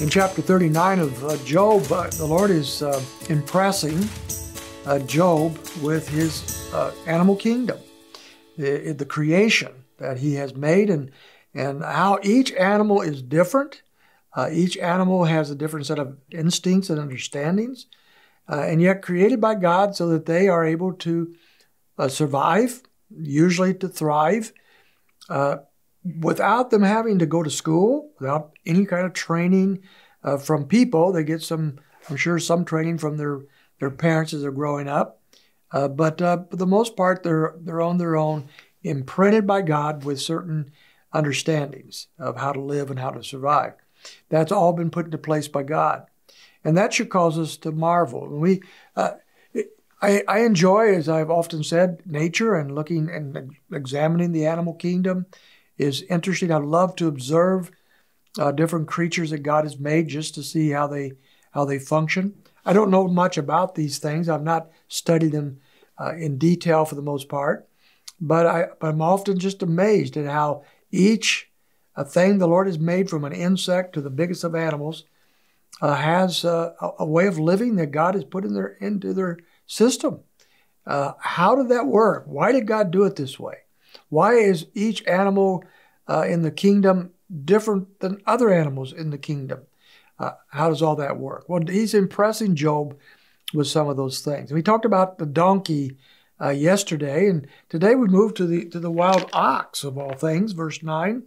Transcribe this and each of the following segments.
In chapter 39 of uh, Job, uh, the Lord is uh, impressing uh, Job with his uh, animal kingdom, the, the creation that he has made, and, and how each animal is different. Uh, each animal has a different set of instincts and understandings, and yet created by God so that they are able to survive, usually to thrive without them having to go to school, without any kind of training uh, from people. They get some, I'm sure, some training from their their parents as they're growing up. Uh, but uh, for the most part, they're they're on their own, imprinted by God with certain understandings of how to live and how to survive. That's all been put into place by God, and that should cause us to marvel. We, uh, I, I enjoy, as I've often said, nature and looking and examining the animal kingdom is interesting. I love to observe uh, different creatures that God has made just to see how they how they function. I don't know much about these things. I've not studied them uh, in detail for the most part, but I but I'm often just amazed at how each a thing the Lord has made from an insect to the biggest of animals uh, has uh, a, a, way of living that God has put in their into their system. Uh, how did that work? Why did God do it this way? Why is each animal uh, in the kingdom different than other animals in the kingdom? Uh, how does all that work? Well, he's impressing Job with some of those things. We talked about the donkey uh, yesterday, and today we move to the to the wild ox of all things, verse nine.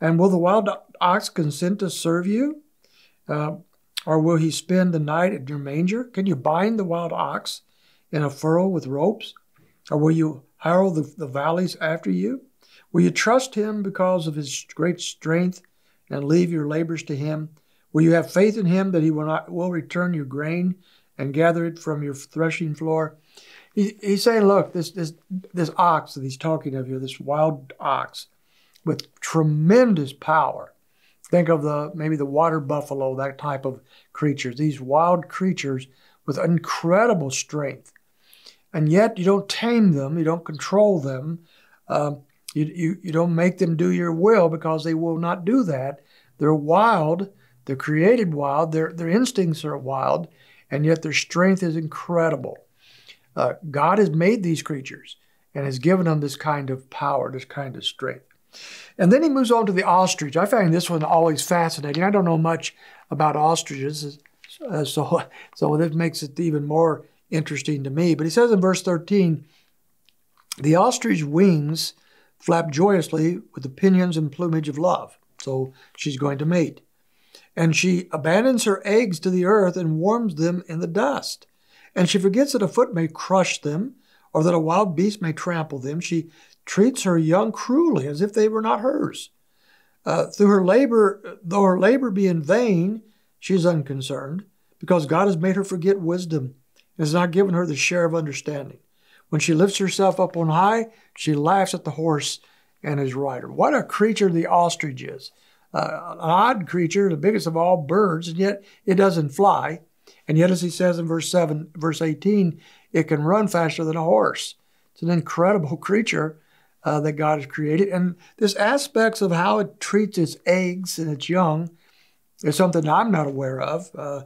And will the wild ox consent to serve you, uh, or will he spend the night at your manger? Can you bind the wild ox in a furrow with ropes, or will you harrow the, the valleys after you? Will you trust him because of his great strength and leave your labors to him? Will you have faith in him that he will not will return your grain and gather it from your threshing floor? He, he's saying, look, this this this ox that he's talking of here, this wild ox, with tremendous power. Think of the maybe the water buffalo, that type of creatures. These wild creatures with incredible strength, and yet you don't tame them, you don't control them. Um, you, you, you don't make them do your will because they will not do that. They're wild. They're created wild. Their, their instincts are wild, and yet their strength is incredible. Uh, God has made these creatures and has given them this kind of power, this kind of strength. And then he moves on to the ostrich. I find this one always fascinating. I don't know much about ostriches, uh, so, so this makes it even more interesting to me. But he says in verse 13, the ostrich wings flap joyously with the pinions and plumage of love. So she's going to mate. And she abandons her eggs to the earth and warms them in the dust. And she forgets that a foot may crush them or that a wild beast may trample them. She treats her young cruelly as if they were not hers. Uh, through her labor, though her labor be in vain, she is unconcerned because God has made her forget wisdom has not given her the share of understanding. When she lifts herself up on high, she laughs at the horse and his rider. What a creature the ostrich is. Uh, an odd creature, the biggest of all birds, and yet it doesn't fly. And yet, as he says in verse 7, verse 18, it can run faster than a horse. It's an incredible creature uh, that God has created. And this aspects of how it treats its eggs and its young is something I'm not aware of uh,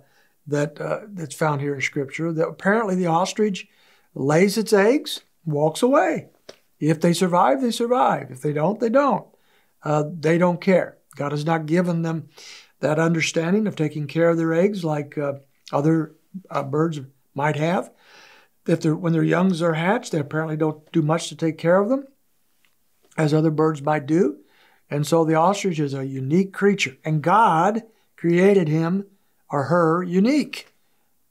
that uh, that's found here in Scripture. That apparently the ostrich lays its eggs, walks away. If they survive, they survive. If they don't, they don't. Uh, they don't care. God has not given them that understanding of taking care of their eggs like uh, other uh, birds might have. If they're, when their youngs are hatched, they apparently don't do much to take care of them, as other birds might do. And so the ostrich is a unique creature, and God created him or her unique.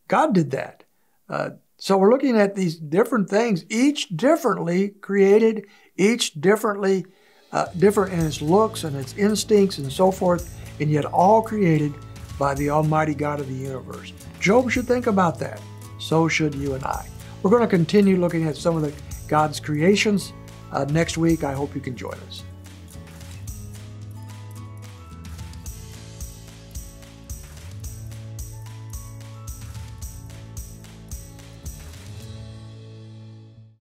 God did that. Uh, so we're looking at these different things, each differently created, each differently uh, different in its looks and its instincts and so forth, and yet all created by the Almighty God of the universe. Job should think about that. So should you and I. We're going to continue looking at some of the God's creations uh, next week. I hope you can join us.